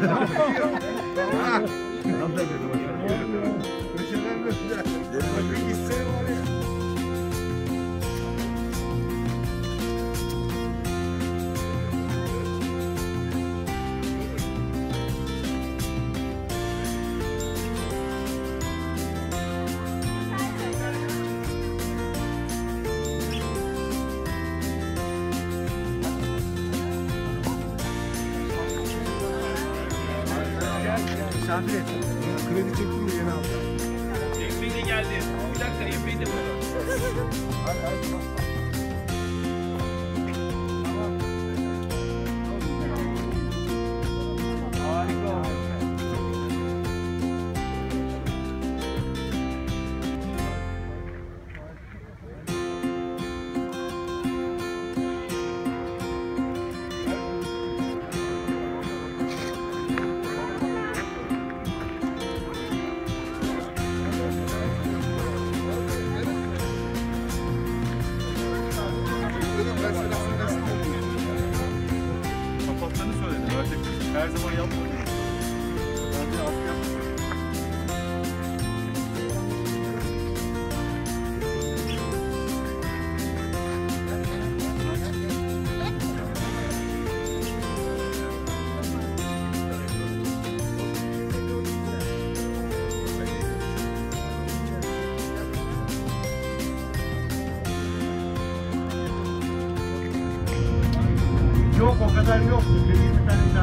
Bir Misafir et. Kredi çektim de yeni aldım. Emre de geldi. Bir dakika Emre de burada. Harika つもりよ。よくお飾りよ、ゆりゆりされた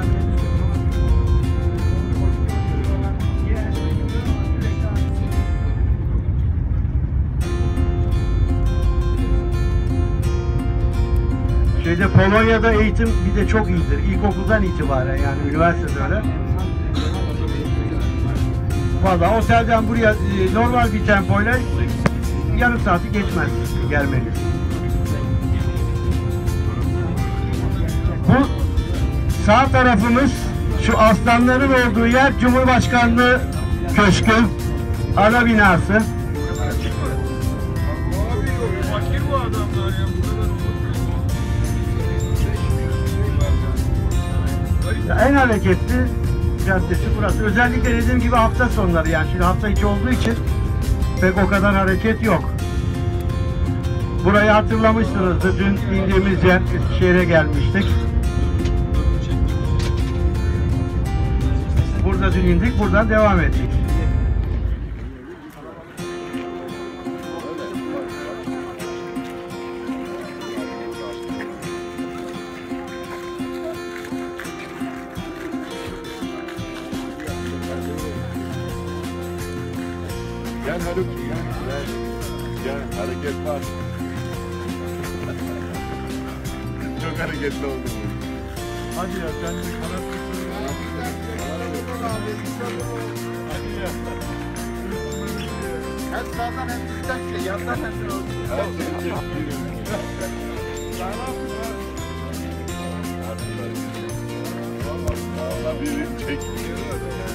Şeyde Polonya'da eğitim bir de çok iyidir. İlkokuldan itibaren yani üniversitede öyle. Valla otelden buraya e, normal bir tempoyla yarım saati geçmez gelmeniz. Bu sağ tarafımız şu aslanların olduğu yer Cumhurbaşkanlığı Köşkü ana binası. Abi. Fakir bu adamlar ya. Mu? En hareketli caddesi burası. Özellikle dediğim gibi hafta sonları yani şimdi hafta içi olduğu için pek o kadar hareket yok. Burayı hatırlamışsınızdır. Dün indiğimiz yer Eskişehir'e gelmiştik. Burada dün indik, buradan devam ettik. Gel Haluk gel. Gel. Gel hareket var. Çok hareketli oldu. Hadi ya sen de kanat Hadi ya. Hem sağdan hem bizden şey, yandan hem de olsun. Valla birini çekmiyor.